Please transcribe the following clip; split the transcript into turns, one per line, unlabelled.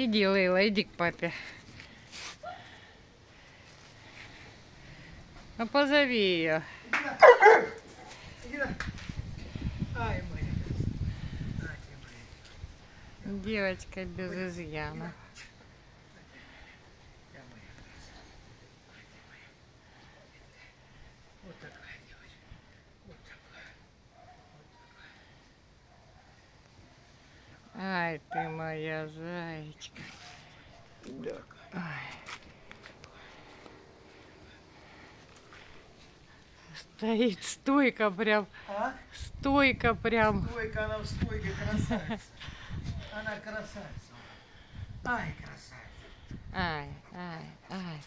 Иди, Лейла, иди к папе. Ну позови ее. Девочка без изъяна. Ай, ты моя зайчка. Ай. Стоит стойка прям,
А?
стойка прям.
Стойка, она в стойке красавица. Она красавица. Ай, красавица.
Ай, ай, ай.